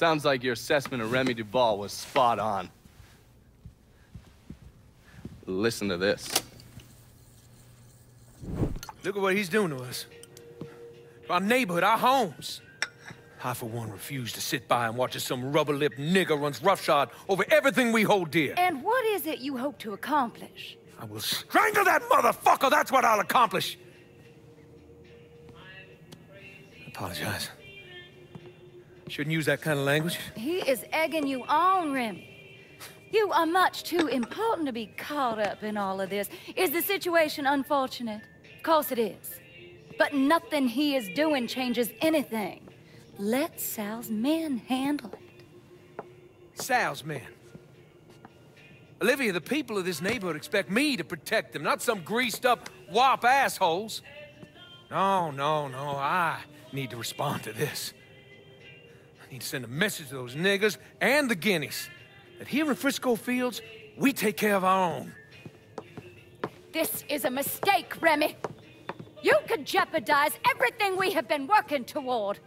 Sounds like your assessment of Remy Duvall was spot on. Listen to this. Look at what he's doing to us. Our neighborhood, our homes. I, for one, refuse to sit by and watch as some rubber-lipped nigger runs roughshod over everything we hold dear. And what is it you hope to accomplish? I will strangle that motherfucker! That's what I'll accomplish! I apologize. Shouldn't use that kind of language. He is egging you on, Remy. You are much too important to be caught up in all of this. Is the situation unfortunate? Of course it is. But nothing he is doing changes anything. Let Sal's men handle it. Sal's men. Olivia, the people of this neighborhood expect me to protect them, not some greased up wop assholes. No, no, no, I need to respond to this. I need to send a message to those niggers and the guineas that here in Frisco Fields, we take care of our own. This is a mistake, Remy. You could jeopardize everything we have been working toward.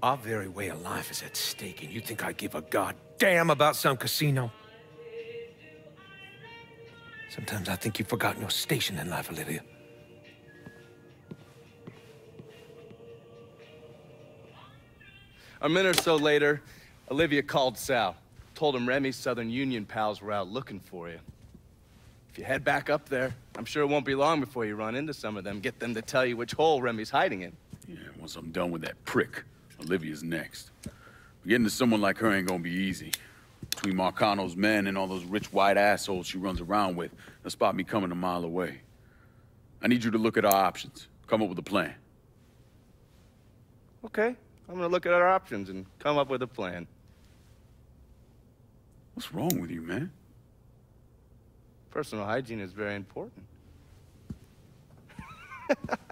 Our very way of life is at stake, and you think I give a goddamn about some casino? Sometimes I think you've forgotten your station in life, Olivia. A minute or so later, Olivia called Sal. Told him Remy's Southern Union pals were out looking for you. If you head back up there, I'm sure it won't be long before you run into some of them. Get them to tell you which hole Remy's hiding in. Yeah, once I'm done with that prick. Olivia's next. Getting to someone like her ain't gonna be easy. Between Marcano's men and all those rich white assholes she runs around with, they'll spot me coming a mile away. I need you to look at our options. Come up with a plan. Okay, I'm gonna look at our options and come up with a plan. What's wrong with you, man? Personal hygiene is very important.